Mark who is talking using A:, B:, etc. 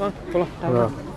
A: 嗯走了。拜拜